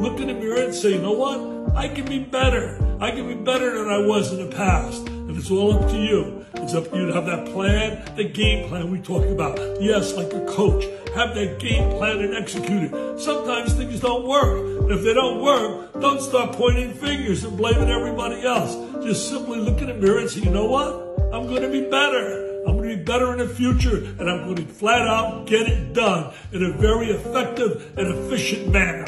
look in the mirror and say, you know what? I can be better. I can be better than I was in the past. And it's all up to you. It's up to you to have that plan, the game plan we talked about. Yes, like a coach. Have that game plan and execute it. Sometimes things don't work. And if they don't work, don't start pointing fingers and blaming everybody else. Just simply look in the mirror and say, you know what? I'm going to be better. I'm going to be better in the future and I'm going to flat out get it done in a very effective and efficient manner.